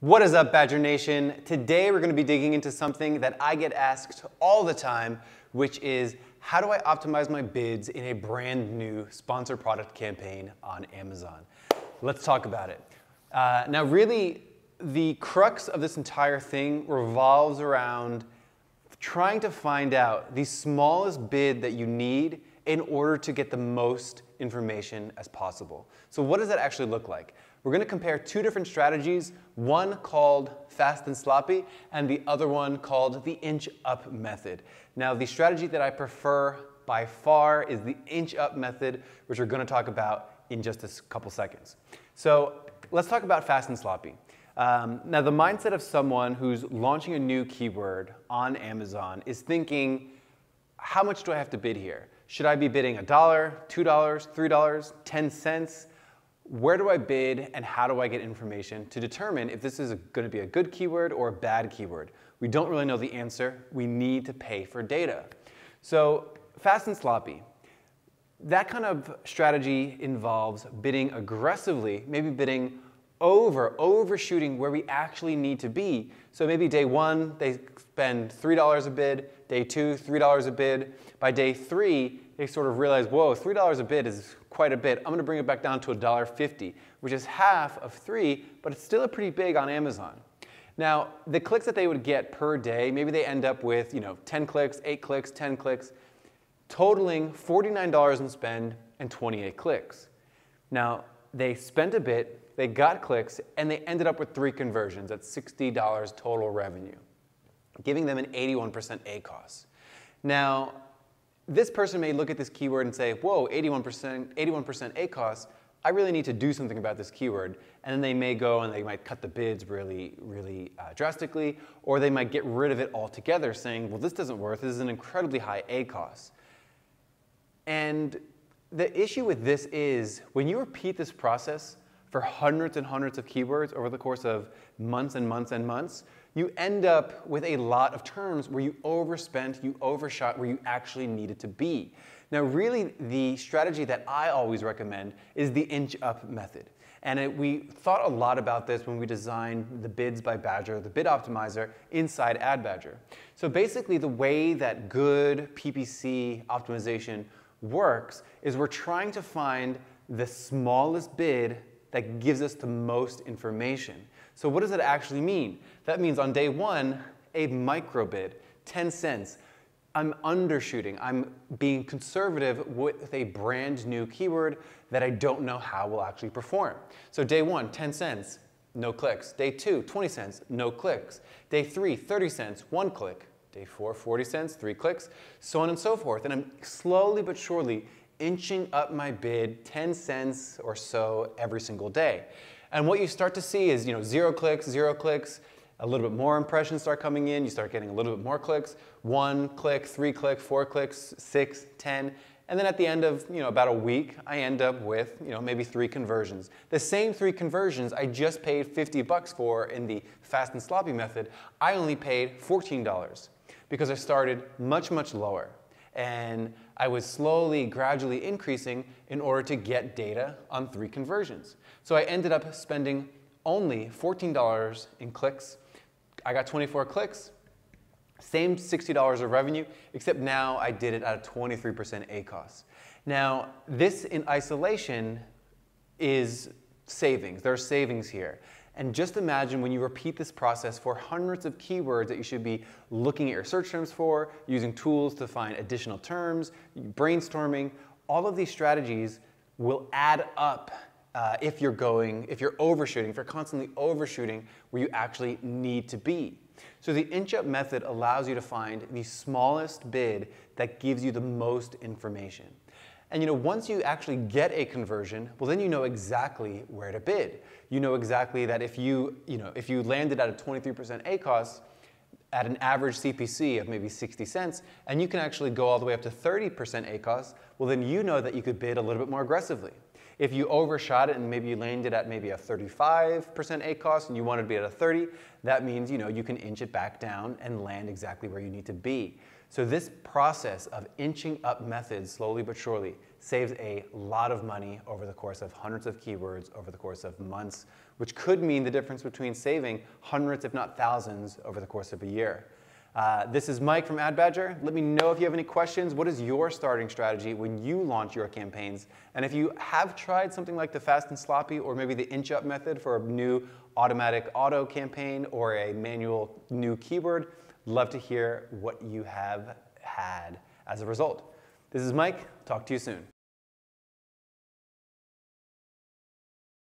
What is up, Badger Nation? Today we're going to be digging into something that I get asked all the time, which is how do I optimize my bids in a brand new sponsored product campaign on Amazon? Let's talk about it. Uh, now, really, the crux of this entire thing revolves around trying to find out the smallest bid that you need in order to get the most information as possible. So, what does that actually look like? We're going to compare two different strategies, one called fast and sloppy, and the other one called the inch up method. Now, the strategy that I prefer by far is the inch up method, which we're going to talk about in just a couple seconds. So, let's talk about fast and sloppy. Um, now, the mindset of someone who's launching a new keyword on Amazon is thinking, how much do I have to bid here? Should I be bidding a dollar, two dollars, three dollars, ten cents? where do I bid and how do I get information to determine if this is going to be a good keyword or a bad keyword? We don't really know the answer. We need to pay for data. So fast and sloppy. That kind of strategy involves bidding aggressively, maybe bidding over, overshooting where we actually need to be. So maybe day one, they spend $3 a bid, day two, $3 a bid. By day three, they sort of realize, whoa, $3 a bid is quite a bit. I'm gonna bring it back down to $1.50, which is half of three, but it's still a pretty big on Amazon. Now, the clicks that they would get per day, maybe they end up with, you know, 10 clicks, 8 clicks, 10 clicks, totaling $49 in spend and 28 clicks. Now, they spent a bit, they got clicks, and they ended up with three conversions at $60 total revenue, giving them an 81% ACOS. Now, this person may look at this keyword and say, whoa, 81%, 81% ACOS, I really need to do something about this keyword. And then they may go and they might cut the bids really, really uh, drastically, or they might get rid of it altogether saying, well, this doesn't work. This is an incredibly high ACOS. And the issue with this is when you repeat this process for hundreds and hundreds of keywords over the course of months and months and months, you end up with a lot of terms where you overspent, you overshot where you actually needed to be. Now, really, the strategy that I always recommend is the inch up method. And it, we thought a lot about this when we designed the bids by Badger, the bid optimizer inside Ad Badger. So basically, the way that good PPC optimization works is we're trying to find the smallest bid that gives us the most information. So what does that actually mean? That means on day one, a micro bid, 10 cents. I'm undershooting. I'm being conservative with a brand new keyword that I don't know how will actually perform. So day one, 10 cents, no clicks. Day two, 20 cents, no clicks. Day three, 30 cents, one click. Day four, 40 cents, three clicks, so on and so forth. And I'm slowly but surely inching up my bid 10 cents or so every single day. And what you start to see is, you know, zero clicks, zero clicks, a little bit more impressions start coming in, you start getting a little bit more clicks, one click, three click, four clicks, six, ten, and then at the end of you know about a week, I end up with you know maybe three conversions. The same three conversions I just paid 50 bucks for in the fast and sloppy method, I only paid $14 because I started much much lower. And I was slowly, gradually increasing in order to get data on three conversions. So I ended up spending only $14 in clicks. I got 24 clicks, same $60 of revenue, except now I did it at a 23% ACOS. Now, this in isolation is savings. There are savings here. And just imagine when you repeat this process for hundreds of keywords that you should be looking at your search terms for, using tools to find additional terms, brainstorming, all of these strategies will add up uh, if you're going, if you're overshooting, if you're constantly overshooting where you actually need to be. So the inch up method allows you to find the smallest bid that gives you the most information. And you know, once you actually get a conversion, well then you know exactly where to bid. You know exactly that if you, you know, if you landed at a 23% ACOS at an average CPC of maybe 60 cents, and you can actually go all the way up to 30% ACOS, well then you know that you could bid a little bit more aggressively. If you overshot it and maybe you landed at maybe a 35% ACOS and you wanted to be at a 30, that means you know you can inch it back down and land exactly where you need to be. So this process of inching up methods slowly but surely saves a lot of money over the course of hundreds of keywords over the course of months, which could mean the difference between saving hundreds, if not thousands, over the course of a year. Uh, this is Mike from AdBadger. Let me know if you have any questions. What is your starting strategy when you launch your campaigns? And if you have tried something like the fast and sloppy or maybe the inch up method for a new automatic auto campaign or a manual new keyword, love to hear what you have had as a result. This is Mike. Talk to you soon.